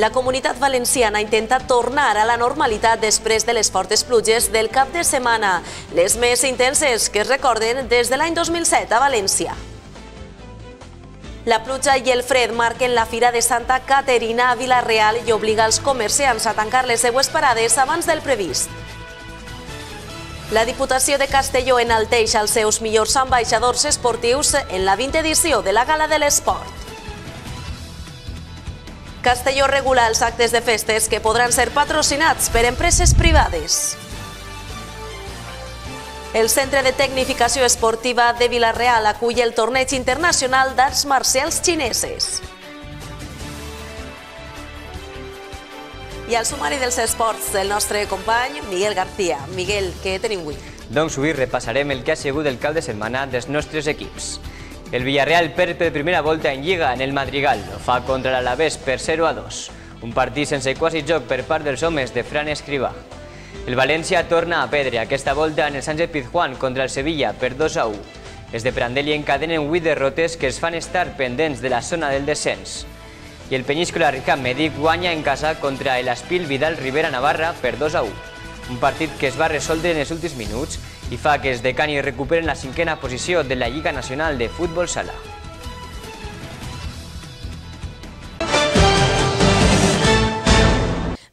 La comunitat valenciana intenta tornar a la normalitat després de les fortes pluges del cap de setmana, les més intenses que es recorden des de l'any 2007 a València. La pluja i el fred marquen la Fira de Santa Caterina a Vila-real i obliga els comerciants a tancar les seues parades abans del previst. La Diputació de Castelló enalteix els seus millors ambaixadors esportius en la 20 edició de la Gala de l'Esport. Castelló regula els actes de festes que podran ser patrocinats per empreses privades. El Centre de Tecnificació Esportiva de Vila-real acull el torneig internacional d'arts marcials xineses. I al sumari dels esports, el nostre company Miguel García. Miguel, què tenim avui? Doncs avui repassarem el que ha sigut el cap de setmana dels nostres equips. El Villarreal perd per primera volta en Lliga en el Madrigal. Ho fa contra l'Alavés per 0 a 2. Un partit sense quasi joc per part dels homes de Fran Escrivà. El València torna a perdre aquesta volta en el Sánchez Pizjuán contra el Sevilla per 2 a 1. Els de Prandelli encadenen 8 derrotes que es fan estar pendents de la zona del descens. I el Penyíscola Ricard Medic guanya en casa contra el Aspil Vidal Rivera Navarra per 2 a 1. Un partit que es va resoldre en els últims minuts i fa que els de Cani recuperen la cinquena posició de la Lliga Nacional de Futbol Sala.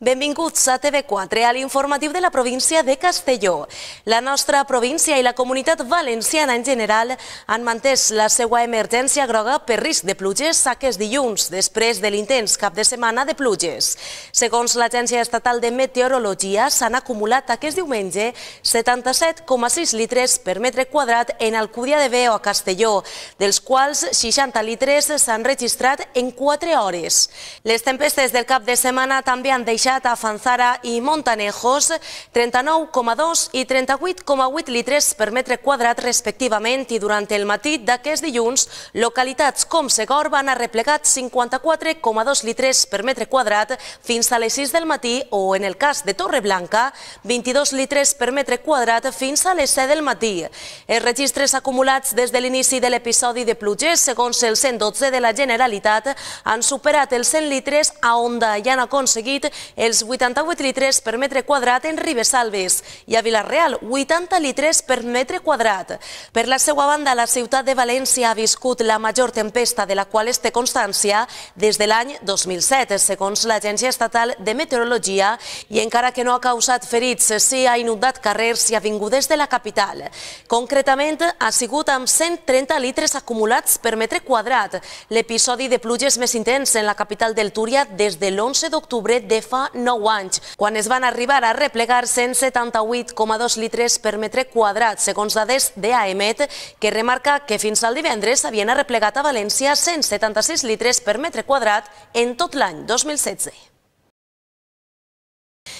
Benvinguts a TV4, a l'informatiu de la província de Castelló. La nostra província i la comunitat valenciana en general han mantès la seva emergència groga per risc de pluges aquest dilluns, després de l'intens cap de setmana de pluges. Segons l'Agència Estatal de Meteorologia, s'han acumulat aquest diumenge 77,6 litres per metre quadrat en Alcúdia de Veo, a Castelló, dels quals 60 litres s'han registrat en 4 hores. Les tempestes del cap de setmana també han deixat a Fanzara i Montanejos 39,2 i 38,8 litres per metre quadrat respectivament i durant el matí d'aquest dilluns localitats com Segor van arreplegat 54,2 litres per metre quadrat fins a les 6 del matí o en el cas de Torreblanca 22 litres per metre quadrat fins a les 7 del matí. Els registres acumulats des de l'inici de l'episodi de pluges segons el 112 de la Generalitat han superat els 100 litres a Onda i han aconseguit els 88 litres per metre quadrat en Ribesalves i a Vilareal 80 litres per metre quadrat. Per la seva banda, la ciutat de València ha viscut la major tempesta de la qual es té constància des de l'any 2007, segons l'Agència Estatal de Meteorologia, i encara que no ha causat ferits, sí ha inundat carrers i avingudes de la capital. Concretament, ha sigut amb 130 litres acumulats per metre quadrat, l'episodi de pluges més intens en la capital del Túria des de l'11 d'octubre de fa 9 anys, quan es van arribar a replegar 178,2 litres per metre quadrat, segons dades d'AEMET, que remarca que fins al divendres s'havien arreplegat a València 176 litres per metre quadrat en tot l'any 2016.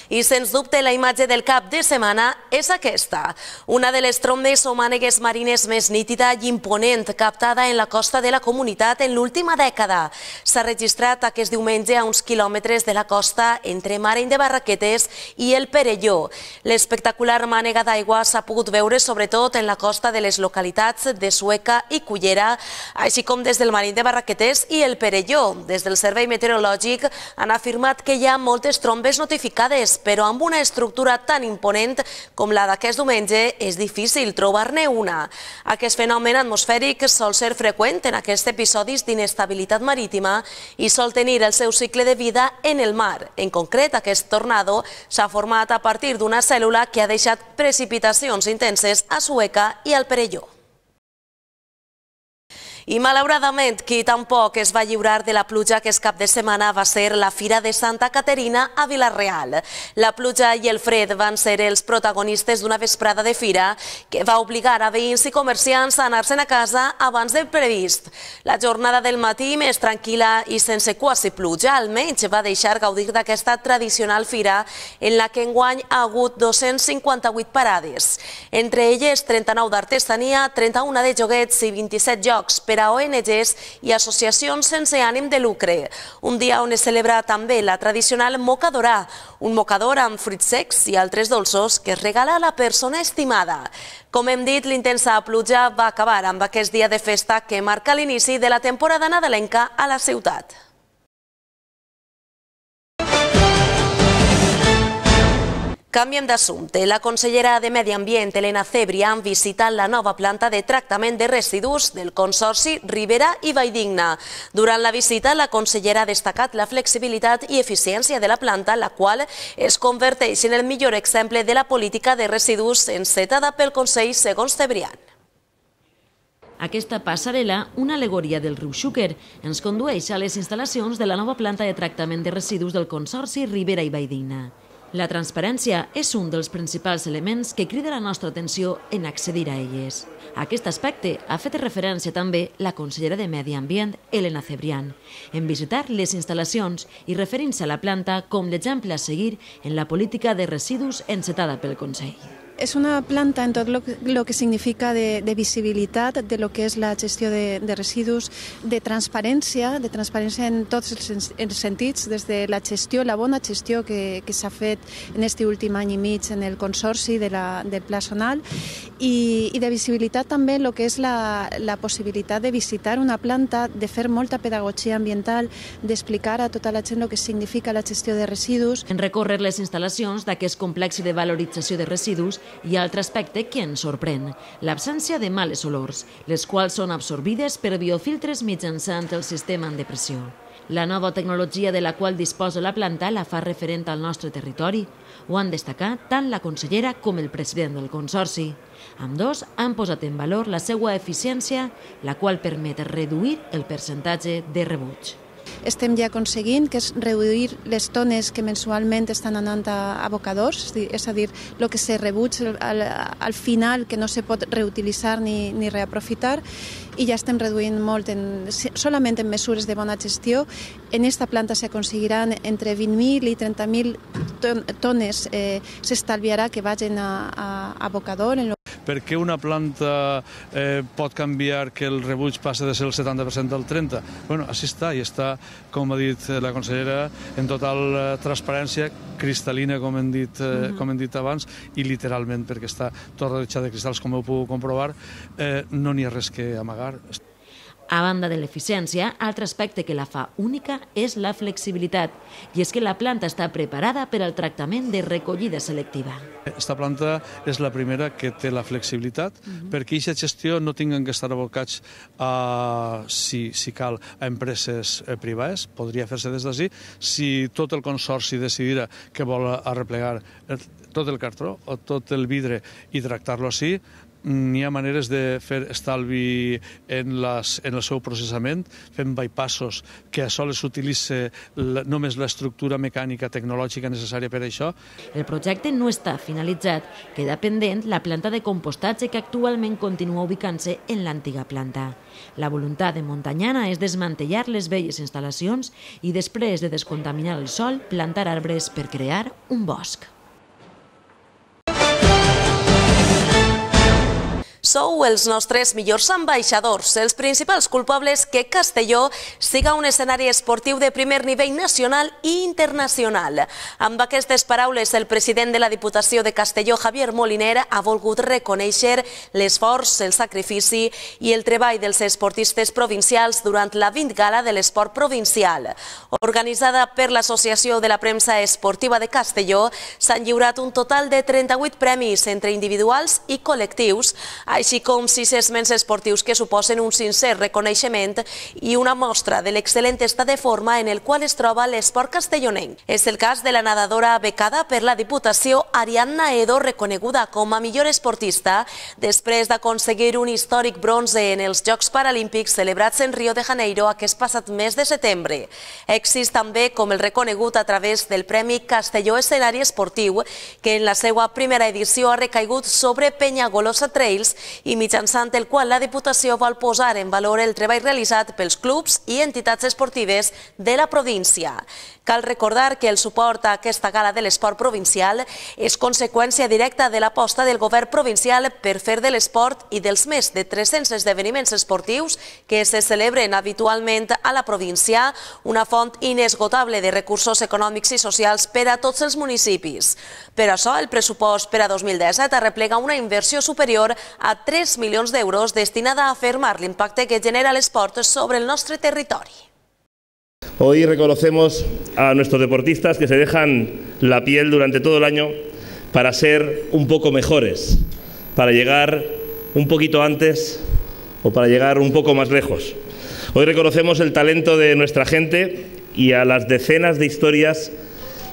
I sens dubte la imatge del cap de setmana és aquesta, una de les trombes o mànegues marines més nítida i imponent captada en la costa de la comunitat en l'última dècada. S'ha registrat aquest diumenge a uns quilòmetres de la costa entre Mareny de Barraquetes i el Perelló. L'espectacular mànega d'aigua s'ha pogut veure sobretot en la costa de les localitats de Sueca i Cullera, així com des del Mareny de Barraquetes i el Perelló. Des del Servei Meteorològic han afirmat que hi ha moltes trombes notificades però amb una estructura tan imponent com la d'aquest diumenge és difícil trobar-ne una. Aquest fenomen atmosfèric sol ser freqüent en aquests episodis d'inestabilitat marítima i sol tenir el seu cicle de vida en el mar. En concret, aquest tornado s'ha format a partir d'una cèl·lula que ha deixat precipitacions intenses a Sueca i al Perelló. I malauradament, qui tampoc es va lliurar de la pluja que es cap de setmana va ser la Fira de Santa Caterina a Vilareal. La pluja i el fred van ser els protagonistes d'una vesprada de fira que va obligar a veïns i comerciants a anar-se'n a casa abans del previst. La jornada del matí més tranquil·la i sense quasi pluja, almenys va deixar gaudir d'aquesta tradicional fira en la que enguany ha hagut 258 parades. Entre elles 39 d'artesania, 31 de joguets i 27 jocs per per a ONGs i associacions sense ànim de lucre. Un dia on es celebra també la tradicional mocadora, un mocador amb fruits secs i altres dolços que es regala a la persona estimada. Com hem dit, l'intensa pluja va acabar amb aquest dia de festa que marca l'inici de la temporada nadalenca a la ciutat. Canviem d'assumpte. La consellera de Medi Ambient, Helena Cebria, ha visitat la nova planta de tractament de residus del Consorci Ribera i Valldigna. Durant la visita, la consellera ha destacat la flexibilitat i eficiència de la planta, la qual es converteix en el millor exemple de la política de residus encetada pel Consell segons Cebrián. Aquesta passarel·la, una alegoria del riu Xúquer, ens condueix a les instal·lacions de la nova planta de tractament de residus del Consorci Ribera i Valldigna. La transparència és un dels principals elements que crida la nostra atenció en accedir a elles. A aquest aspecte ha fet referència també la consellera de Medi Ambient, Elena Cebrián, en visitar les instal·lacions i referint-se a la planta com l'exemple a seguir en la política de residus encetada pel Consell. Es una planta en que, lo que significa de, de, visibilitat de lo que és la gestió de, de residus, de transparència, de transparència en tots els, els sentits, des de la gestió, la bona gestió que, que s'ha fet en aquest últim any i mig en el consorci de la, del Pla Sonal i, i de visibilitat també el que és la, la possibilitat de visitar una planta, de fer molta pedagogia ambiental, d'explicar a tota la gent el que significa la gestió de residus. En recórrer les instal·lacions d'aquest complex de valorització de residus hi ha altre aspecte que ens sorprèn, l'absència de males olors, les quals són absorbides per biofiltres mitjançant el sistema en depressió. La nova tecnologia de la qual disposa la planta la fa referent al nostre territori. Ho han destacat tant la consellera com el president del Consorci. Amb dos han posat en valor la seva eficiència, la qual permet reduir el percentatge de rebuig. Estem ja aconseguint, que és reduir les tones que mensualment estan anant a abocadors, és a dir, el que se rebuig al, al final que no se pot reutilitzar ni, ni reaprofitar i ja estem reduint molt en, solament en mesures de bona gestió. En esta planta s'aconseguiran entre 20.000 i 30.000 tones eh, s'estalviarà que vagin a, a abocador en per què una planta eh, pot canviar que el rebuig passa de ser el 70% del 30%? Bueno, així està, i està, com ha dit la consellera, en total eh, transparència, cristal·lina, com hem dit, eh, mm -hmm. com hem dit abans, i literalment, perquè està tot rodejat de cristalls, com heu pogut comprovar, eh, no n'hi ha res que amagar. A banda de l'eficiència, altre aspecte que la fa única és la flexibilitat, i és que la planta està preparada per al tractament de recollida selectiva. Esta planta és la primera que té la flexibilitat, uh -huh. perquè aquesta gestió no tinguin que estar abocats a, si, si cal, a empreses eh, privades, podria fer-se des d'ací, si tot el consorci decidira que vol arreplegar tot el cartró o tot el vidre i tractar-lo així, n'hi ha maneres de fer estalvi en, les, en el seu processament, fent bypassos que a sols s'utilitza només l'estructura mecànica tecnològica necessària per això. El projecte no està finalitzat, queda pendent la planta de compostatge que actualment continua ubicant-se en l'antiga planta. La voluntat de Montanyana és desmantellar les velles instal·lacions i després de descontaminar el sol, plantar arbres per crear un bosc. Sou els nostres millors ambaixadors, els principals culpables que Castelló siga un escenari esportiu de primer nivell nacional i internacional. Amb aquestes paraules, el president de la Diputació de Castelló, Javier Moliner, ha volgut reconèixer l'esforç, el sacrifici i el treball dels esportistes provincials durant la 20 gala de l'esport provincial. Organitzada per l'Associació de la Premsa Esportiva de Castelló, s'han lliurat un total de 38 premis entre individuals i col·lectius, així com sis esments esportius que suposen un sincer reconeixement i una mostra de l'excel·lent estat de forma en el qual es troba l'esport castellonenc. És el cas de la nadadora becada per la Diputació Ariadna Edo, reconeguda com a millor esportista després d'aconseguir un històric bronze en els Jocs Paralímpics celebrats en Rio de Janeiro aquest passat mes de setembre. Èxits també com el reconegut a través del Premi Castelló Escenari Esportiu, que en la seva primera edició ha recaigut sobre Penyagolosa Trails i mitjançant el qual la Diputació vol posar en valor el treball realitzat pels clubs i entitats esportives de la província. Cal recordar que el suport a aquesta gala de l'esport provincial és conseqüència directa de l'aposta del govern provincial per fer de l'esport i dels més de 300 esdeveniments esportius que se celebren habitualment a la província una font inesgotable de recursos econòmics i socials per a tots els municipis. Per això, el pressupost per a 2017 arreplega una inversió superior a 3 milions d'euros destinada a afirmar l'impacte que genera l'esport sobre el nostre territori. Hoy reconocemos a nuestros deportistas que se dejan la piel durante todo el año para ser un poco mejores, para llegar un poquito antes o para llegar un poco más lejos. Hoy reconocemos el talento de nuestra gente y a las decenas de historias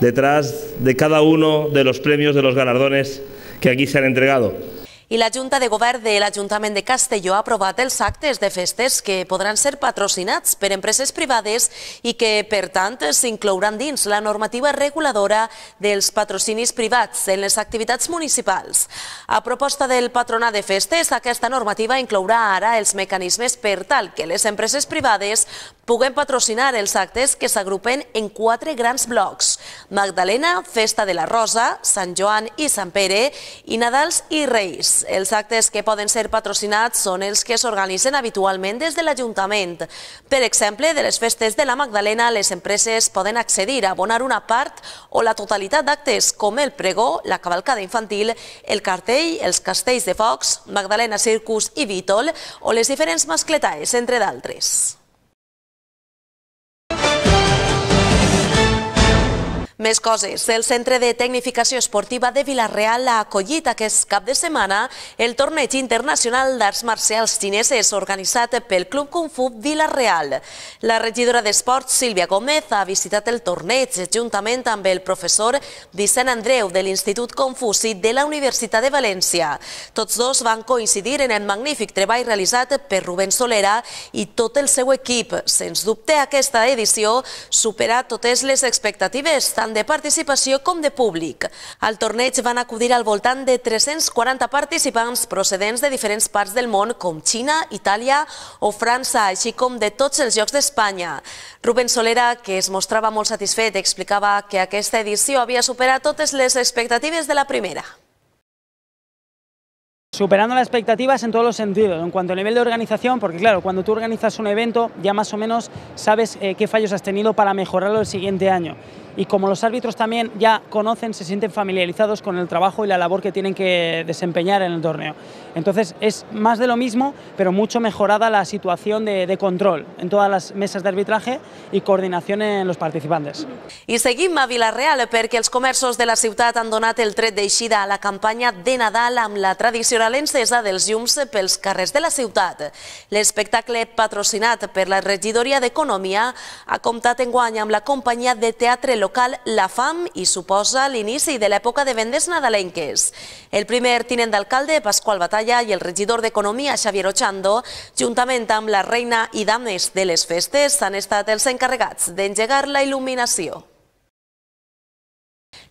detrás de cada uno de los premios, de los galardones que aquí se han entregado. I la Junta de Govern de l'Ajuntament de Castelló ha aprovat els actes de festes que podran ser patrocinats per empreses privades i que, per tant, s'inclouran dins la normativa reguladora dels patrocinis privats en les activitats municipals. A proposta del patronat de festes, aquesta normativa inclourà ara els mecanismes per tal que les empreses privades puguen patrocinar els actes que s'agrupen en quatre grans blocs. Magdalena, Festa de la Rosa, Sant Joan i Sant Pere i Nadals i Reis. Els actes que poden ser patrocinats són els que s'organitzen habitualment des de l'Ajuntament. Per exemple, de les festes de la Magdalena, les empreses poden accedir a abonar una part o la totalitat d'actes com el pregó, la cavalcada infantil, el cartell, els castells de focs, Magdalena Circus i Vítol o les diferents mascletaes, entre d'altres. Més coses. El Centre de Tecnificació Esportiva de Vilareal ha acollit aquest cap de setmana el torneig internacional d'arts marcials xineses organitzat pel Club Kung Fu Vilareal. La regidora d'Esports, Sílvia Gómez, ha visitat el torneig juntament amb el professor Vicent Andreu de l'Institut Confuci de la Universitat de València. Tots dos van coincidir en el magnífic treball realitzat per Rubén Solera i tot el seu equip. Sens dubte, aquesta edició supera totes les expectatives, tant de participació com de públic. Al torneig van acudir al voltant de 340 participants procedents de diferents parts del món com Xina, Itàlia o França, així com de tots els llocs d'Espanya. Rubén Solera, que es mostrava molt satisfet, explicava que aquesta edició havia superat totes les expectatives de la primera. Superando las expectativas en todos los sentidos, en cuanto a nivel de organización, porque claro, cuando tú organizas un evento ya más o menos sabes eh, qué fallos has tenido para mejorarlo el siguiente año y como los árbitros también ya conocen, se sienten familiarizados con el trabajo y la labor que tienen que desempeñar en el torneo. Entonces es más de lo mismo, pero mucho mejorada la situación de, de control en todas las mesas de arbitraje i coordinació en los participantes. I seguim a Vilareal perquè els comerços de la ciutat han donat el tret d'eixida a la campanya de Nadal amb la tradicional encesa dels llums pels carrers de la ciutat. L'espectacle patrocinat per la regidoria d'Economia ha comptat enguany amb la companyia de teatre local La Fam i suposa l'inici de l'època de vendes nadalenques. El primer tinent d'alcalde, Pasqual Batalla, i el regidor d'Economia, Xavier Ochando, juntament amb la reina i dames de les festes, han estat els encarregats d'engegar la il·luminació.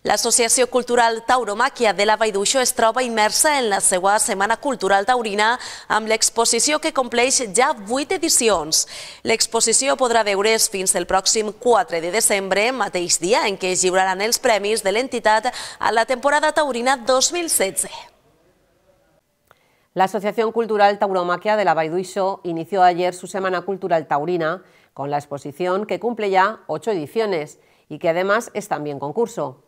L'Associació Cultural Tauromàquia de la Vall d'Uixó es troba immersa en la seva Setmana Cultural Taurina amb l'exposició que compleix ja 8 edicions. L'exposició podrà veure's fins el pròxim 4 de desembre, mateix dia en què es lliuraran els premis de l'entitat a la temporada taurina 2016. La Asociación Cultural Tauromaquia de la Baiduiso inició ayer su Semana Cultural Taurina con la exposición que cumple ya ocho ediciones y que además es también concurso.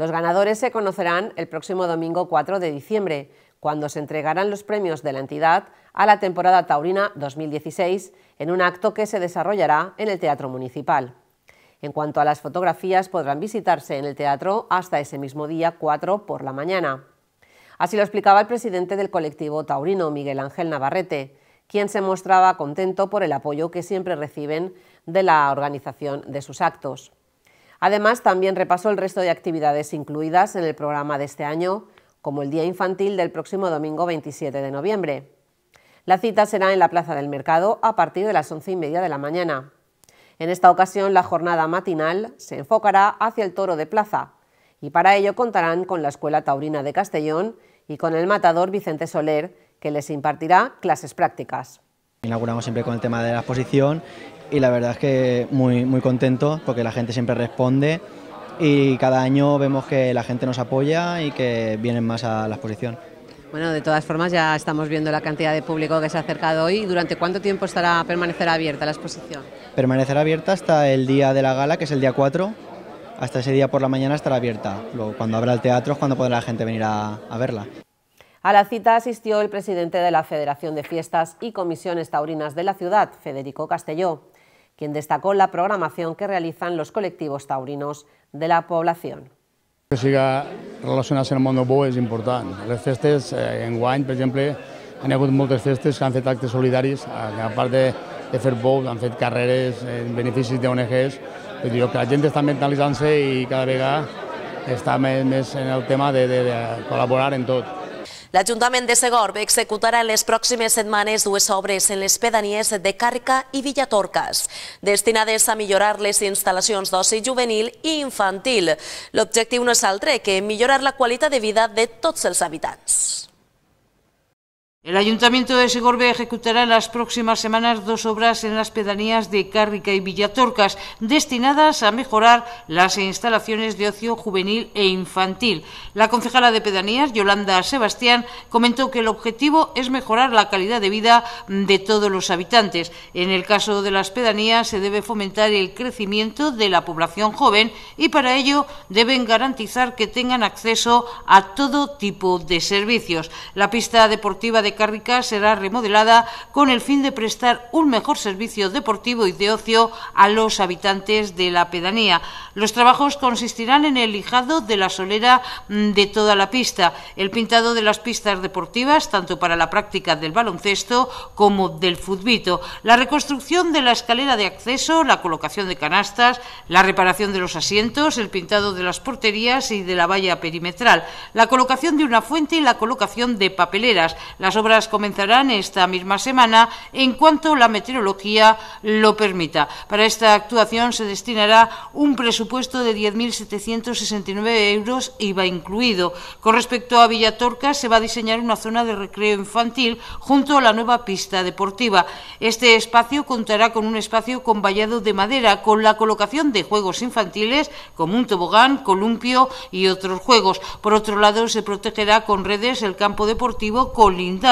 Los ganadores se conocerán el próximo domingo 4 de diciembre, cuando se entregarán los premios de la entidad a la temporada taurina 2016 en un acto que se desarrollará en el Teatro Municipal. En cuanto a las fotografías, podrán visitarse en el teatro hasta ese mismo día 4 por la mañana. Así lo explicaba el presidente del colectivo taurino, Miguel Ángel Navarrete, quien se mostraba contento por el apoyo que siempre reciben de la organización de sus actos. Además, también repasó el resto de actividades incluidas en el programa de este año, como el Día Infantil del próximo domingo 27 de noviembre. La cita será en la Plaza del Mercado a partir de las once y media de la mañana. En esta ocasión, la jornada matinal se enfocará hacia el toro de plaza y para ello contarán con la Escuela Taurina de Castellón y con el matador Vicente Soler, que les impartirá clases prácticas. Inauguramos siempre con el tema de la exposición y la verdad es que muy, muy contento porque la gente siempre responde y cada año vemos que la gente nos apoya y que vienen más a la exposición. Bueno, de todas formas ya estamos viendo la cantidad de público que se ha acercado hoy. ¿Durante cuánto tiempo estará permanecerá abierta la exposición? Permanecerá abierta hasta el día de la gala, que es el día 4. Hasta ese día por la mañana estará abierta. Luego, cuando abra el teatro es cuando podrá la gente venir a, a verla. A la cita asistió el presidente de la Federación de Fiestas y Comisiones Taurinas de la ciudad, Federico Castelló, quien destacó la programación que realizan los colectivos taurinos de la población. Que siga relacionats amb el món del bo és important. Les festes, eh, en guany, per exemple, han hagut moltes festes que han fet actes solidaris, a part de, de fer han fet carreres en beneficis d'ONGs, vull dir que la gent està mentalitzant-se i cada vegada està més en el tema de, de, de col·laborar en tot. L'Ajuntament de Segorb executarà en les pròximes setmanes dues obres en les pedanies de Càrrica i Villatorcas, destinades a millorar les instal·lacions d'oci juvenil i infantil. L'objectiu no és altre que millorar la qualitat de vida de tots els habitants. El Ayuntamiento de Segorbe ejecutará en las próximas semanas dos obras en las pedanías de Cárrica y Villatorcas, destinadas a mejorar las instalaciones de ocio juvenil e infantil. La concejala de pedanías, Yolanda Sebastián, comentó que el objetivo es mejorar la calidad de vida de todos los habitantes. En el caso de las pedanías se debe fomentar el crecimiento de la población joven y para ello deben garantizar que tengan acceso a todo tipo de servicios. La pista deportiva de Cárrica será remodelada con el fin de prestar un mejor servicio deportivo y de ocio a los habitantes de la pedanía. Los trabajos consistirán en el lijado de la solera mm, de toda la pista, el pintado de las pistas deportivas, tanto para la práctica del baloncesto como del futbito, la reconstrucción de la escalera de acceso, la colocación de canastas, la reparación de los asientos, el pintado de las porterías y de la valla perimetral, la colocación de una fuente y la colocación de papeleras. Las obras comenzarán esta misma semana en cuanto la meteorología lo permita. Para esta actuación se destinará un presupuesto de 10.769 euros IVA incluido. Con respecto a Villatorca, se va a diseñar una zona de recreo infantil junto a la nueva pista deportiva. Este espacio contará con un espacio con vallado de madera, con la colocación de juegos infantiles como un tobogán, columpio y otros juegos. Por otro lado, se protegerá con redes el campo deportivo colindante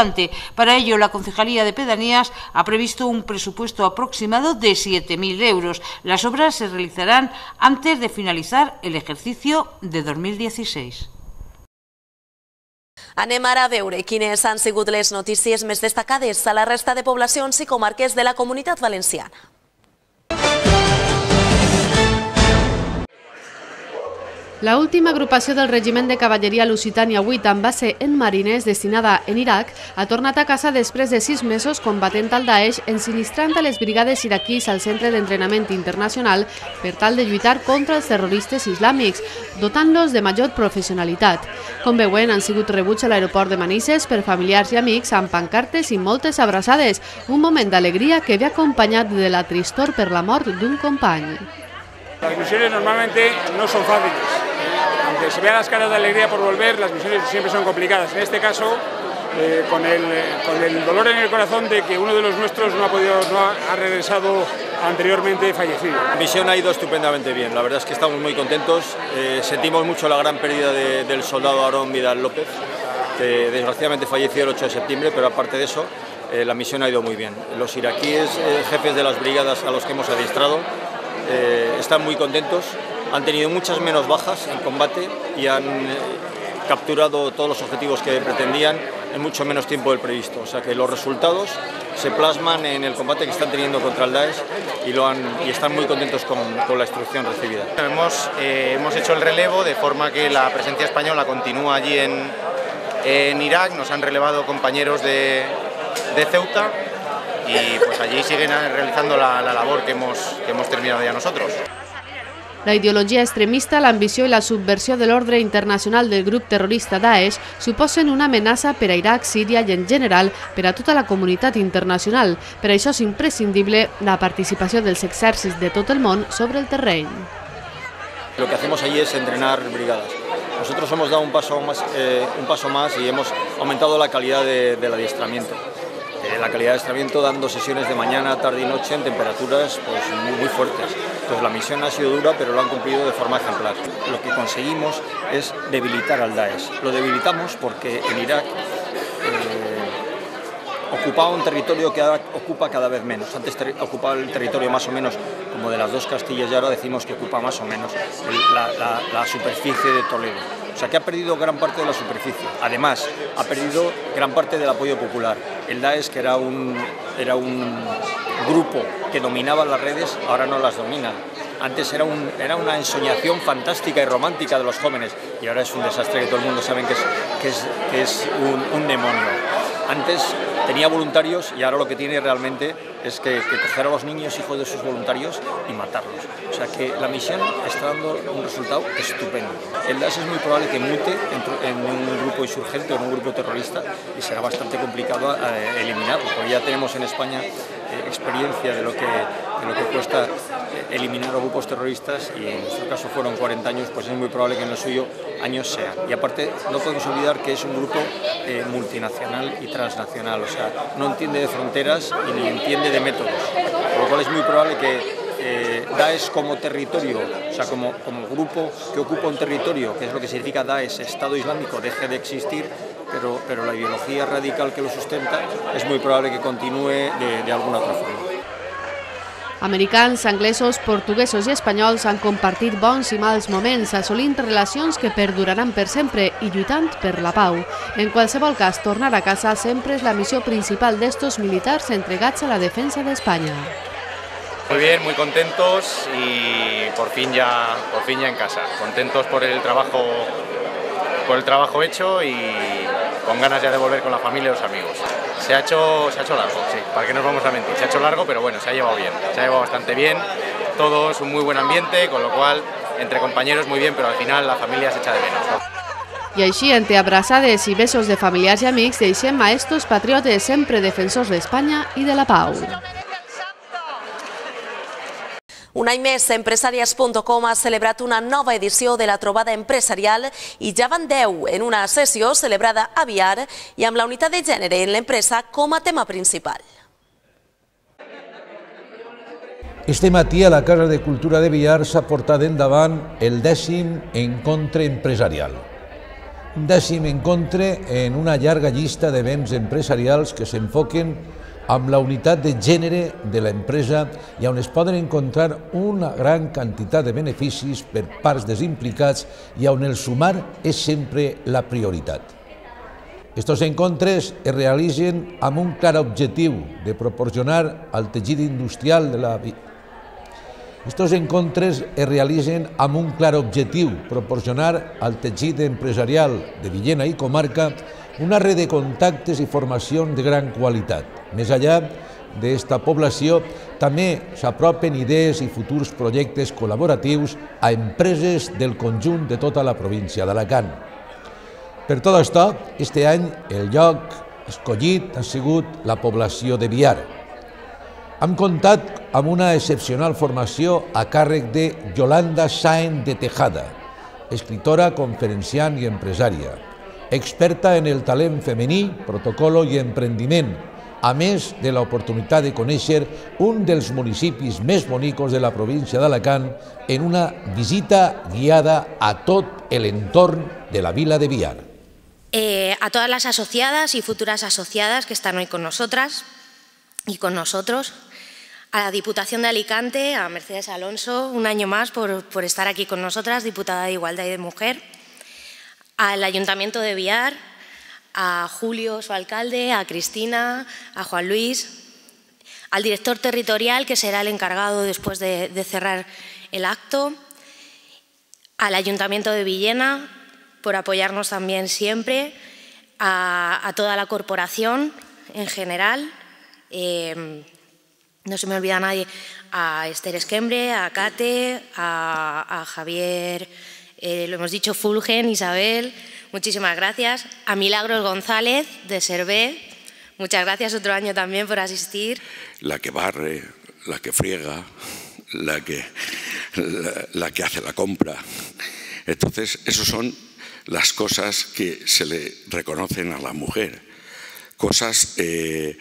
para ello, la Concejalía de Pedanías ha previsto un presupuesto aproximado de 7.000 euros. Las obras se realizarán antes de finalizar el ejercicio de 2016. Anem ara a veure quines han sigut les notícies més destacades a la resta de poblacions i comarques de la Comunitat Valenciana. La última agrupació del regiment de cavalleria Lusitània 8 amb base en Marines destinada en Iraq ha tornat a casa després de sis mesos combatent al Daesh ensinistrant a les brigades iraquís al centre d'entrenament internacional per tal de lluitar contra els terroristes islàmics, dotant-los de major professionalitat. Com veuen, han sigut rebuts a l'aeroport de Manises per familiars i amics amb pancartes i moltes abraçades, un moment d'alegria que ve acompanyat de la tristor per la mort d'un company. Las misiones normalmente no son fáciles. Aunque se vean las caras de alegría por volver, las misiones siempre son complicadas. En este caso, eh, con, el, con, el, dolor en el corazón de que uno de los nuestros no ha, podido, no ha, regresado anteriormente fallecido. La misión ha ido estupendamente bien, la verdad es que estamos muy contentos. Eh, sentimos mucho la gran pérdida de, del soldado Aarón Vidal López, que desgraciadamente falleció el 8 de septiembre, pero aparte de eso, eh, la misión ha ido muy bien. Los iraquíes, jefes de las brigadas a los que hemos adiestrado, eh, están muy contentos, han tenido muchas menos bajas en combate y han eh, capturado todos los objetivos que pretendían en mucho menos tiempo del previsto. O sea que los resultados se plasman en el combate que están teniendo contra el Daesh y, lo han, y están muy contentos con, la instrucción recibida. Hemos, eh, hemos hecho el relevo de forma que la presencia española continúa allí en, en Irak, nos han relevado compañeros de, de Ceuta y pues allí siguen realizando la, la labor que hemos, que hemos terminado ya nosotros. La ideologia extremista, l'ambició i la subversió de l'ordre internacional del grup terrorista Daesh suposen una amenaça per a Iraq, Síria i en general per a tota la comunitat internacional. Per això és imprescindible la participació dels exèrcits de tot el món sobre el terreny. Lo que hacemos allí es entrenar brigadas. Nosotros hemos dado un paso más, eh, un paso más y hemos aumentado la calidad de, del adiestramiento. Eh, la calidad de adiestramiento dando sesiones de mañana, tarde y noche en temperaturas pues, muy, fuertes. Entonces la misión ha sido dura, pero lo han cumplido de forma ejemplar. Lo que conseguimos es debilitar al Daesh. Lo debilitamos porque en Irak eh, ocupaba un territorio que ahora ocupa cada vez menos. Antes ocupaba el territorio más o menos como de las dos Castillas y ahora decimos que ocupa más o menos la superficie de Toledo. O sea que ha perdido gran parte de la superficie. Además, ha perdido gran parte del apoyo popular. El Daesh, que era un, era un grupo que dominaba las redes, ahora no las domina. Antes era, un, era una ensoñación fantástica y romántica de los jóvenes y ahora es un desastre que todo el mundo sabe que es, que es, que es un, un demonio. Antes tenía voluntarios y ahora lo que tiene realmente es que, que, coger a los niños hijos de sus voluntarios y matarlos. O sea que la misión está dando un resultado estupendo. El DAS es muy probable que mute en, un grupo insurgente o en un grupo terrorista y será bastante complicado eh, eliminarlo, porque ya tenemos en España eh, experiencia de lo, que, de lo que cuesta eliminar a grupos terroristas y en nuestro caso fueron 40 años, pues es muy probable que en lo suyo años sean. Y aparte no podemos olvidar que es un grupo eh, multinacional y transnacional, o sea, no entiende de fronteras y ni entiende de métodos, por lo cual es muy probable que eh, Daesh como territorio, o sea, como, como grupo que ocupa un territorio, que es lo que significa Daesh, Estado Islámico, deje de existir, pero, pero la ideología radical que lo sustenta es muy probable que continúe de, de alguna otra forma. Americans, anglesos, portuguesos i espanyols han compartit bons i mals moments, assolint relacions que perduraran per sempre i lluitant per la pau. En qualsevol cas, tornar a casa sempre és la missió principal d'estos militars entregats a la defensa d'Espanya. Muy bien, muy contentos y por fin ya, por fin ya en casa. Contentos por el trabajo, por el trabajo hecho y con ganas ya de volver con la familia y los amigos. Se ha hecho, se ha hecho largo, sí, para que no nos vamos a mentir. Se ha hecho largo, pero bueno, se ha llevado bien. Se ha llevado bastante bien. Todos un muy buen ambiente, con lo cual entre compañeros muy bien, pero al final la familia se echa de menos. ¿no? I així, entre abraçades i besos de familiars i amics, deixem a estos patriotes sempre defensors d'Espanya i de la pau. Un any més, Empresàries.com ha celebrat una nova edició de la trobada empresarial i ja van 10 en una sessió celebrada a Viar i amb la unitat de gènere en l'empresa com a tema principal. Este matí a la Casa de Cultura de Villar s'ha portat endavant el dècim encontre empresarial. Un dècim encontre en una llarga llista d'events empresarials que s'enfoquen amb la unitat de gènere de l'empresa i on es poden encontrar una gran quantitat de beneficis per parts dels implicats i on el sumar és sempre la prioritat. Estos encontres es realitzen amb un clar objectiu de proporcionar al teixit industrial de la Estos encontres es realitzen amb un clar objectiu, proporcionar al teixit empresarial de Villena i comarca una red de contactes i formacions de gran qualitat. Més allà d'esta població, també s'apropen idees i futurs projectes col·laboratius a empreses del conjunt de tota la província d'Alacant. Per tot això, este any el lloc escollit ha sigut la població de Viar. Hem comptat amb una excepcional formació a càrrec de Yolanda Sáenz de Tejada, escritora, conferenciant i empresària, experta en el talent femení, protocolo i emprendiment, a més de l'oportunitat de conèixer un dels municipis més bonicos de la província d'Alacant en una visita guiada a tot l'entorn de la vila de Viar. Eh, a todas las asociadas y futuras asociadas que están hoy con nosotras y con nosotros, a la Diputación de Alicante, a Mercedes Alonso, un año más por, por estar aquí con nosotras, diputada de Igualdad y de Mujer, al Ayuntamiento de Viar, a Julio, su alcalde, a Cristina, a Juan Luis, al director territorial, que será el encargado después de, cerrar el acto, al Ayuntamiento de Villena, por apoyarnos también siempre, a, toda la corporación en general. Eh, no se me olvida nadie, a Esther Esquembre, a Kate, a, a Javier, eh, lo hemos dicho, Fulgen, Isabel, muchísimas gracias. A Milagros González, de Servé, muchas gracias otro año también por asistir. La que barre, la que friega, la que, la, que hace la compra. Entonces, esas son las cosas que se le reconocen a la mujer. Cosas eh,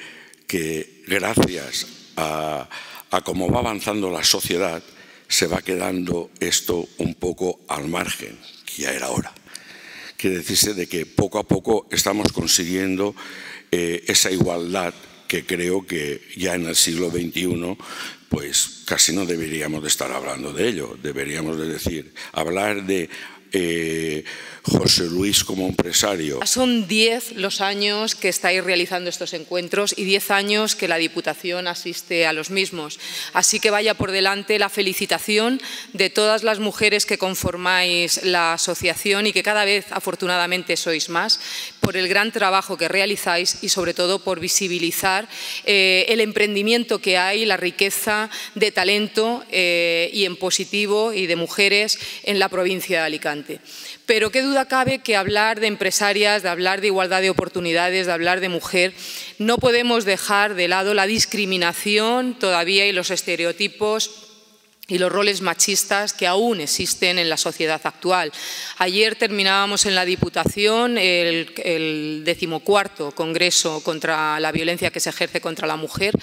que gracias a, a cómo va avanzando la sociedad, se va quedando esto un poco al margen, que ya era hora. Quiere decirse de que poco a poco estamos consiguiendo eh, esa igualdad que creo que ya en el siglo XXI pues casi no deberíamos de estar hablando de ello. Deberíamos de decir, hablar de eh, José Luis como empresario. Son 10 los años que estáis realizando estos encuentros y 10 años que la Diputación asiste a los mismos. Así que vaya por delante la felicitación de todas las mujeres que conformáis la asociación y que cada vez afortunadamente sois más por el gran trabajo que realizáis y sobre todo por visibilizar eh, el emprendimiento que hay, la riqueza de talento eh, y en positivo y de mujeres en la provincia de Alicante. Pero qué duda cabe que hablar de empresarias, de hablar de igualdad de oportunidades, de hablar de mujer, no podemos dejar de lado la discriminación todavía y los estereotipos y los roles machistas que aún existen en la sociedad actual. Ayer terminábamos en la Diputación el, decimocuarto Congreso contra la violencia que se ejerce contra la mujer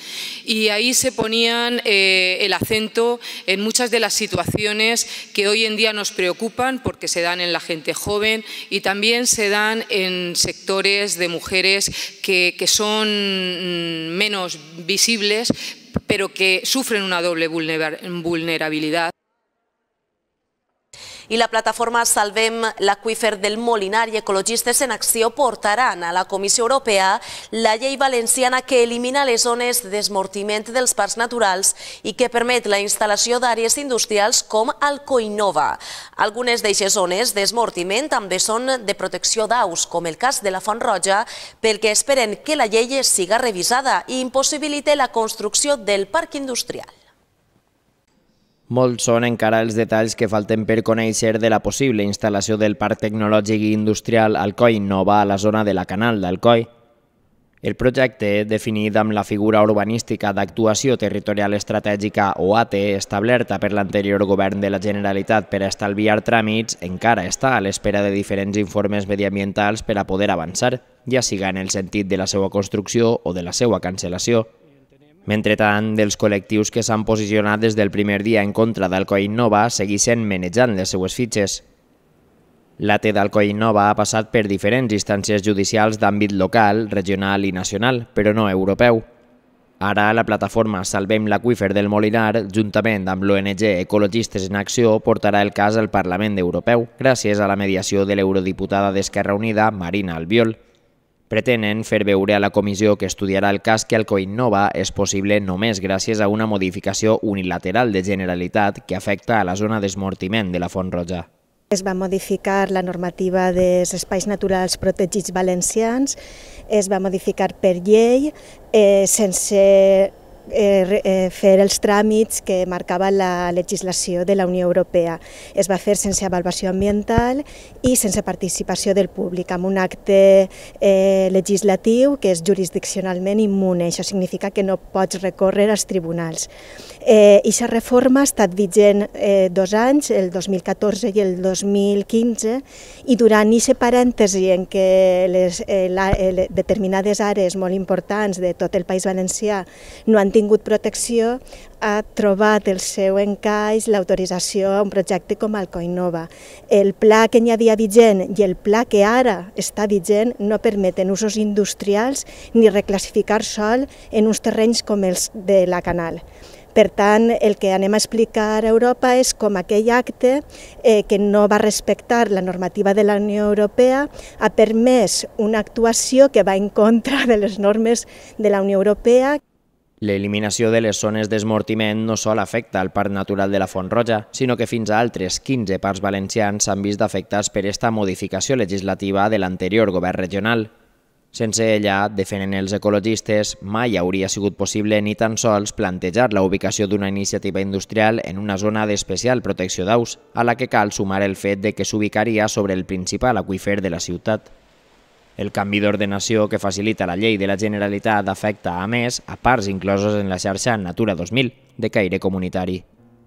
y ahí se ponían eh, el acento en muchas de las situaciones que hoy en día nos preocupan porque se dan en la gente joven y también se dan en sectores de mujeres que, son mm, menos visibles pero que sufren una doble vulnerabilidad. I la plataforma Salvem l'Aqüífer del Molinar i Ecologistes en Acció portaran a la Comissió Europea la llei valenciana que elimina les zones d'esmortiment dels parcs naturals i que permet la instal·lació d'àrees industrials com Alcoinova. Algunes d'eixes zones d'esmortiment també són de protecció d'aus, com el cas de la Font Roja, pel que esperen que la llei siga revisada i impossibilite la construcció del parc industrial. Molts són encara els detalls que falten per conèixer de la possible instal·lació del Parc Tecnològic i Industrial Alcoi Nova a la zona de la Canal d'Alcoi. El projecte, definit amb la figura urbanística d'actuació territorial estratègica o ATE establerta per l'anterior govern de la Generalitat per estalviar tràmits, encara està a l'espera de diferents informes mediambientals per a poder avançar, ja siga en el sentit de la seva construcció o de la seva cancel·lació. Mentretant, dels col·lectius que s'han posicionat des del primer dia en contra d'Alcoy Nova segueixen menejant les seues fitxes. La T d'Alcoy Nova ha passat per diferents instàncies judicials d'àmbit local, regional i nacional, però no europeu. Ara la plataforma Salvem l'Aqüífer del Molinar, juntament amb l'ONG Ecologistes en Acció, portarà el cas al Parlament Europeu, gràcies a la mediació de l'eurodiputada d'Esquerra Unida, Marina Albiol. Pretenen fer veure a la comissió que estudiarà el cas que el Coinnova és possible només gràcies a una modificació unilateral de Generalitat que afecta a la zona d'esmortiment de la Font Roja. Es va modificar la normativa dels espais naturals protegits valencians, es va modificar per llei eh, sense eh, eh, fer els tràmits que marcava la legislació de la Unió Europea. Es va fer sense avaluació ambiental i sense participació del públic, amb un acte eh, legislatiu que és jurisdiccionalment immune. Això significa que no pots recórrer als tribunals. Eh, Ixa reforma ha estat vigent eh, dos anys, el 2014 i el 2015, i durant aquest parèntesi en què les, eh, la, eh, determinades àrees molt importants de tot el País Valencià no han tingut protecció, ha trobat el seu encaix l'autorització a un projecte com el Coinova. El pla que n'hi havia vigent i el pla que ara està vigent no permeten usos industrials ni reclassificar sol en uns terrenys com els de la Canal. Per tant, el que anem a explicar a Europa és com aquell acte eh, que no va respectar la normativa de la Unió Europea ha permès una actuació que va en contra de les normes de la Unió Europea. L'eliminació de les zones d'esmortiment no sol afecta al Parc Natural de la Font Roja, sinó que fins a altres 15 parcs valencians s'han vist afectats per esta modificació legislativa de l'anterior govern regional. Sense ella, defenen els ecologistes, mai hauria sigut possible ni tan sols plantejar la ubicació d'una iniciativa industrial en una zona d'especial protecció d'aus, a la que cal sumar el fet de que s'ubicaria sobre el principal aqüífer de la ciutat. El canvi d'ordenació que facilita la llei de la Generalitat afecta, a més, a parts inclosos en la xarxa Natura 2000, de caire comunitari.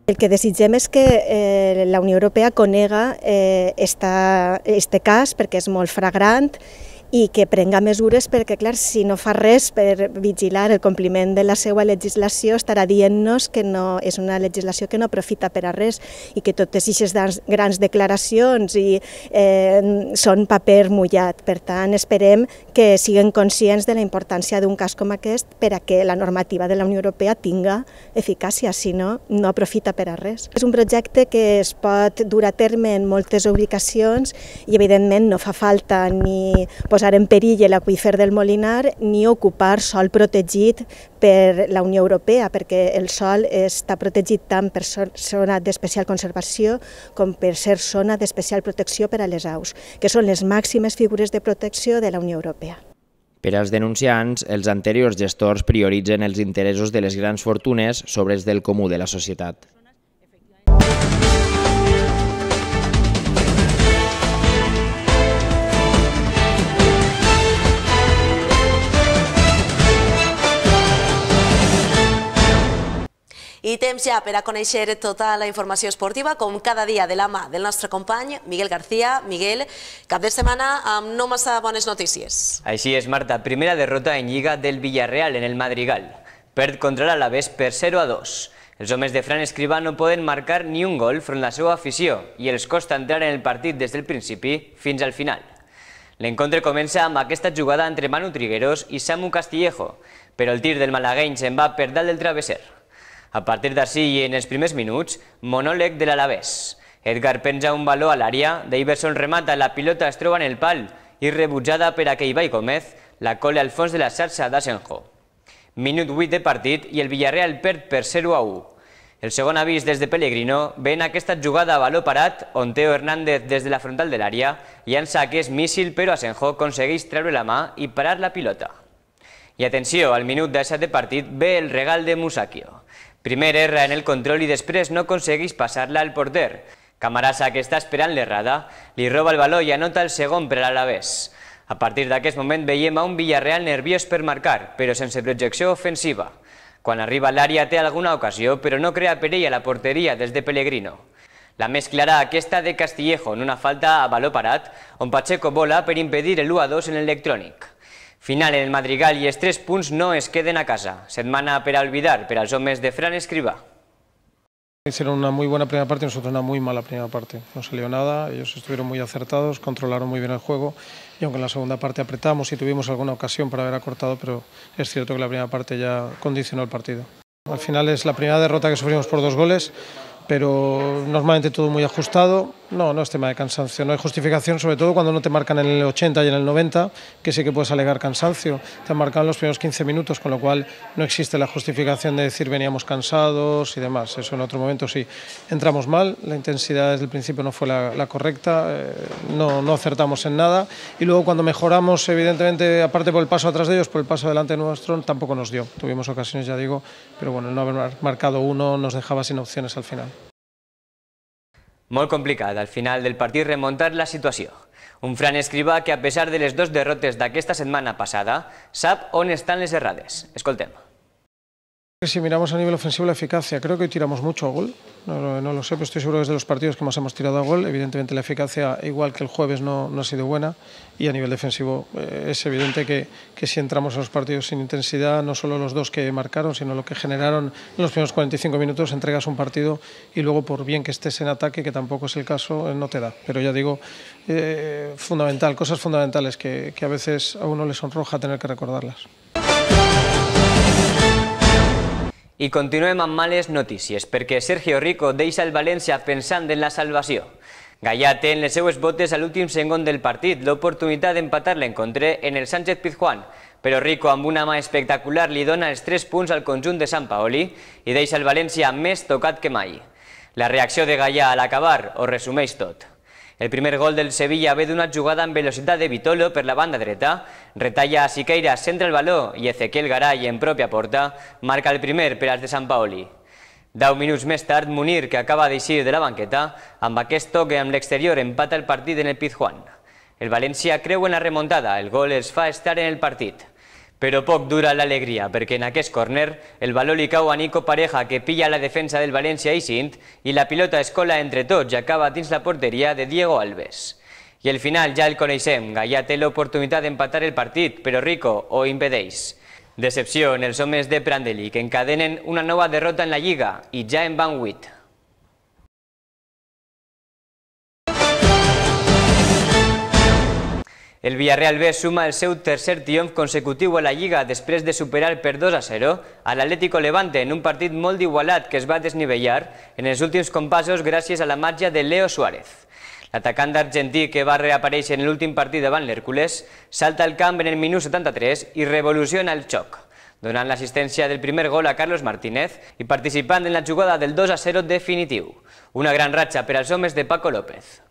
El que desitgem és que eh, la Unió Europea conega eh, este cas perquè és molt fragrant i que prenga mesures perquè, clar, si no fa res per vigilar el compliment de la seva legislació, estarà dient-nos que no és una legislació que no aprofita per a res i que totes aquestes grans declaracions i, eh, són paper mullat. Per tant, esperem que siguin conscients de la importància d'un cas com aquest per a que la normativa de la Unió Europea tinga eficàcia, si no, no aprofita per a res. És un projecte que es pot dur a terme en moltes ubicacions i, evidentment, no fa falta ni posar en perill l'aqüífer del Molinar ni ocupar sol protegit per la Unió Europea, perquè el sol està protegit tant per zona d'especial conservació com per ser zona d'especial protecció per a les aus, que són les màximes figures de protecció de la Unió Europea. Per als denunciants, els anteriors gestors prioritzen els interessos de les grans fortunes sobre els del comú de la societat. I temps ja per a conèixer tota la informació esportiva, com cada dia de la mà del nostre company Miguel García. Miguel, cap de setmana amb no massa bones notícies. Així és, Marta. Primera derrota en Lliga del Villarreal en el Madrigal. Perd contra l'Alavés per 0 a 2. Els homes de Fran Escrivà no poden marcar ni un gol front la seva afició i els costa entrar en el partit des del principi fins al final. L'encontre comença amb aquesta jugada entre Manu Trigueros i Samu Castillejo, però el tir del malagueny se'n va per dalt del travesser. A partir d'ací i en els primers minuts, monòleg de l'Alavés. Edgar penja un baló a l'àrea, Deiverson remata, la pilota es troba en el pal i rebutjada per a Ibai Gómez, la cola al fons de la xarxa d'Asenjo. Minut 8 de partit i el Villarreal perd per 0 a 1. El segon avís des de Pellegrino ve en aquesta jugada a baló parat on Teo Hernández des de la frontal de l'àrea llança aquest míssil però Asenjo aconsegueix treure la mà i parar la pilota. I atenció, al minut 17 de partit ve el regal de Musakio. Primer erra en el control i després no aconsegueix passar-la al porter. Camarasa, que està esperant l'errada, li roba el baló i anota el segon per a l'Alavés. A partir d'aquest moment veiem a un Villarreal nerviós per marcar, però sense projecció ofensiva. Quan arriba a l'àrea té alguna ocasió, però no crea perill a la porteria des de Pellegrino. La més clara aquesta de Castillejo en una falta a baló parat, on Pacheco vola per impedir el 1-2 en l'electrònic. Final en el Madrigal i els tres punts no es queden a casa. Setmana per a olvidar per als homes de Fran Escribá. Hicieron una muy buena primera parte y nosotros una muy mala primera parte. No salió nada, ellos estuvieron muy acertados, controlaron muy bien el juego y aunque en la segunda parte apretamos y tuvimos alguna ocasión para haber acortado, pero es cierto que la primera parte ya condicionó el partido. Al final es la primera derrota que sufrimos por dos goles, pero normalmente todo muy ajustado. No, no es tema de cansancio, no hay justificación, sobre todo cuando no te marcan en el 80 y en el 90, que sí que puedes alegar cansancio. Te han marcado en los primeros 15 minutos, con lo cual no existe la justificación de decir veníamos cansados y demás. Eso en otro momento sí. Entramos mal, la intensidad desde el principio no fue la, correcta, eh, no, no acertamos en nada y luego cuando mejoramos, evidentemente, aparte por el paso atrás de ellos, por el paso delante nuestro, tampoco nos dio. Tuvimos ocasiones, ya digo, pero bueno, el no haber marcado uno nos dejaba sin opciones al final. Molt complicat al final del partit remuntar la situació. Un Fran Escrivà que a pesar de les dues derrotes d'aquesta setmana passada sap on estan les errades. Escoltem. Si miramos a nivel ofensivo la eficacia, creo que hoy tiramos mucho a gol, no, no, lo sé, pero estoy seguro que es de los partidos que más hemos tirado a gol. Evidentemente la eficacia, igual que el jueves, no, ha sido buena y a nivel defensivo eh, es evidente que, si entramos a los partidos sin intensidad, no solo los dos que marcaron, sino lo que generaron en los primeros 45 minutos, entregas un partido y luego por bien que estés en ataque, que tampoco es el caso, eh, no te da. Pero ya digo, eh, fundamental, cosas fundamentales que, que a veces a uno le sonroja tener que recordarlas. I continuem amb males notícies, perquè Sergio Rico deixa el València pensant en la salvació. Gallà té en les seues botes a l'últim segon del partit l'oportunitat d'empatar l'encontre en el Sánchez Pizjuán, però Rico amb una mà espectacular li dona els 3 punts al conjunt de Sant Paoli i deixa el València més tocat que mai. La reacció de Gallà a l'acabar ho resumeix tot. El primer gol del Sevilla ve d'una jugada amb velocitat de Vitolo per la banda dreta, retalla a Siqueira, centra el baló i Ezequiel Garay en pròpia porta marca el primer per als de Sant Paoli. Deu minuts més tard, Munir, que acaba d'eixir de la banqueta, amb aquest toque amb l'exterior empata el partit en el Pizjuán. El València creu en la remuntada, el gol els fa estar en el partit. Però poc dura l'alegria, perquè en aquest córner el valor li cau a Nico Pareja, que pilla la defensa del València i Sint, i la pilota es cola entre tots i acaba dins la porteria de Diego Alves. I el final ja el coneixem. Gaia té l'oportunitat d'empatar el partit, però Rico ho impedeix. Decepció en els homes de Prandelli, que encadenen una nova derrota en la Lliga i ja en van 8. El Villarreal B suma el seu tercer triomf consecutiu a la Lliga després de superar per 2 a 0 a l'Atlético Levante en un partit molt igualat que es va desnivellar en els últims compassos gràcies a la màgia de Leo Suárez. L'atacant argentí que va reaparèixer en l'últim partit davant l'Hèrcules salta al camp en el minut 73 i revoluciona el xoc, donant l'assistència del primer gol a Carlos Martínez i participant en la jugada del 2 a 0 definitiu. Una gran ratxa per als homes de Paco López.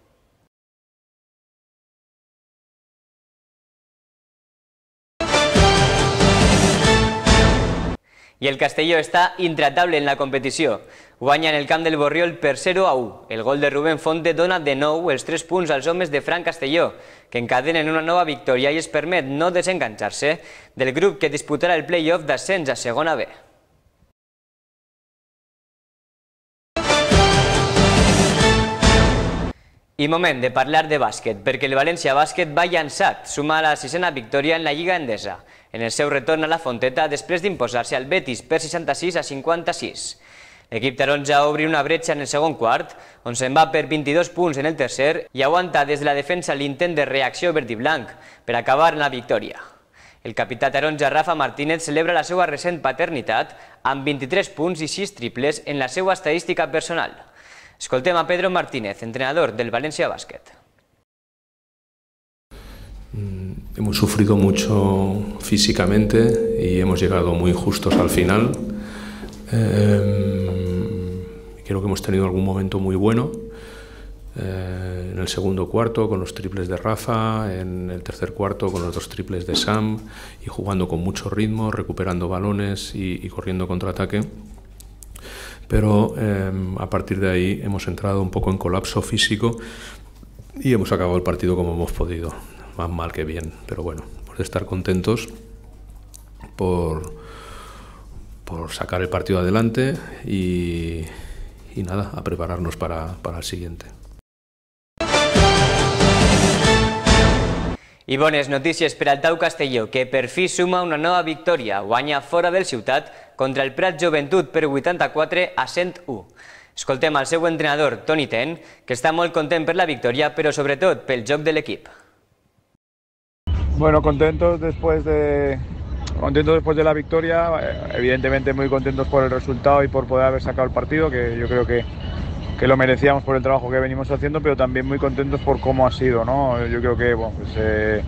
I el Castelló està intratable en la competició. Guanya en el camp del Borriol per 0 a 1. El gol de Rubén Fonte dona de nou els 3 punts als homes de Fran Castelló, que encadenen una nova victòria i es permet no desenganxar-se del grup que disputarà el play-off d'ascens a segona B. I moment de parlar de bàsquet, perquè el València Bàsquet va llançat, suma la sisena victòria en la Lliga Endesa en el seu retorn a la Fonteta després d'imposar-se al Betis per 66 a 56. L'equip taronja obri una bretxa en el segon quart, on se'n va per 22 punts en el tercer i aguanta des de la defensa l'intent de reacció verd i blanc per acabar en la victòria. El capità taronja Rafa Martínez celebra la seva recent paternitat amb 23 punts i 6 triples en la seva estadística personal. Escoltem a Pedro Martínez, entrenador del València Bàsquet. Hemos sufrido mucho físicamente y hemos llegado muy justos al final. Eh, creo que hemos tenido algún momento muy bueno. Eh, en el segundo cuarto con los triples de Rafa, en el tercer cuarto con los dos triples de Sam y jugando con mucho ritmo, recuperando balones y, y corriendo contraataque. Pero eh, a partir de ahí hemos entrado un poco en colapso físico y hemos acabado el partido como hemos podido más mal que bien, pero bueno, por estar contentos por, por sacar el partido adelante y, y nada, a prepararnos para, para el siguiente. I bones notícies per al Tau Castelló, que per fi suma una nova victòria. Guanya fora del ciutat contra el Prat Joventut per 84 a 101. Escoltem al seu entrenador, Toni Ten, que està molt content per la victòria, però sobretot pel joc de l'equip. Bueno, contentos después de contentos después de la victoria, eh, evidentemente muy contentos por el resultado y por poder haber sacado el partido, que yo creo que, que lo merecíamos por el trabajo que venimos haciendo, pero también muy contentos por cómo ha sido, ¿no? Yo creo que pues, eh,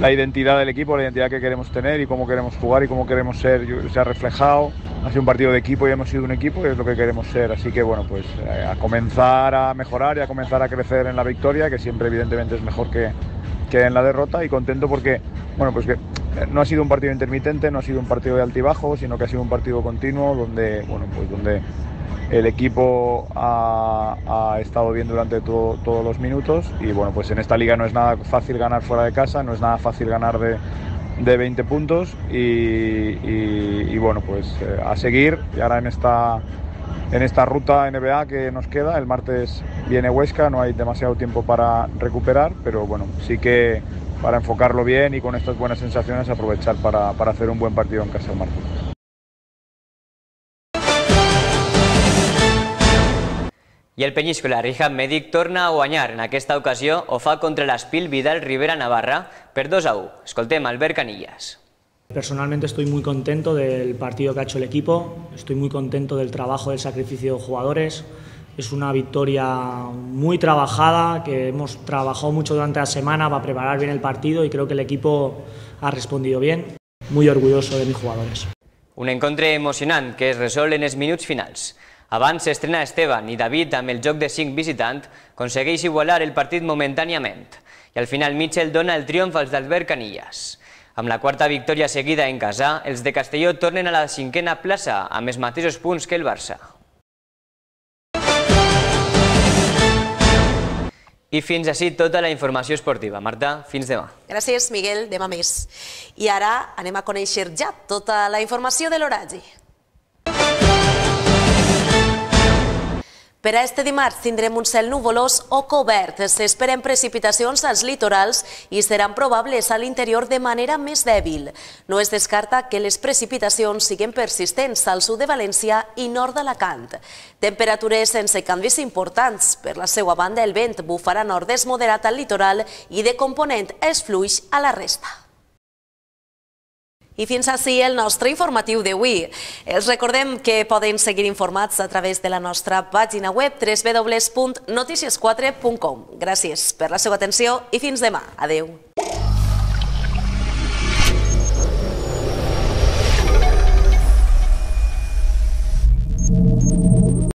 la identidad del equipo, la identidad que queremos tener y cómo queremos jugar y cómo queremos ser, se ha reflejado. Ha sido un partido de equipo y hemos sido un equipo y es lo que queremos ser. Así que bueno, pues eh, a comenzar a mejorar y a comenzar a crecer en la victoria, que siempre evidentemente es mejor que, que en la derrota y contento porque, bueno, pues que no ha sido un partido intermitente, no ha sido un partido de altibajo, sino que ha sido un partido continuo donde, bueno, pues donde el equipo ha, estado bien durante todo, todos los minutos y bueno, pues en esta liga no es nada fácil ganar fuera de casa, no es nada fácil ganar de, de 20 puntos y bueno, pues eh, a seguir y ahora en esta en esta ruta NBA que nos queda. El martes viene Huesca, no hay demasiado tiempo para recuperar, pero bueno, sí que para enfocarlo bien y con estas buenas sensaciones aprovechar para, para hacer un buen partido en casa el martes. I el Penyíscola Rihab Medic torna a guanyar. En aquesta ocasió ho fa contra l'Espil Vidal Rivera Navarra per 2 a 1. Escoltem Albert Canillas. Personalmente estoy muy contento del partido que ha hecho el equipo, estoy muy contento del trabajo, del sacrificio de jugadores. Es una victoria muy trabajada, que hemos trabajado mucho durante la semana para preparar bien el partido y creo que el equipo ha respondido bien. Muy orgulloso de mis jugadores. Un encontre emocionant que es resol en els minuts finals. Abans s'estrena Esteban i David amb el joc de 5 visitant aconsegueix igualar el partit momentàniament i al final Mitchell dona el triomf als d'Albert Canillas. Amb la quarta victòria seguida en casa, els de Castelló tornen a la cinquena plaça amb els mateixos punts que el Barça. I fins així tota la informació esportiva. Marta, fins demà. Gràcies, Miguel. Demà més. I ara anem a conèixer ja tota la informació de l'horari. Per a este dimarts tindrem un cel nuvolós o cobert. S'esperen precipitacions als litorals i seran probables a l'interior de manera més dèbil. No es descarta que les precipitacions siguin persistents al sud de València i nord d'Alacant. Temperatures sense canvis importants. Per la seva banda, el vent bufarà nord-est moderat al litoral i de component és fluix a la resta. I fins així el nostre informatiu d'avui. Els recordem que poden seguir informats a través de la nostra pàgina web www.noticias4.com. Gràcies per la seva atenció i fins demà. Adeu.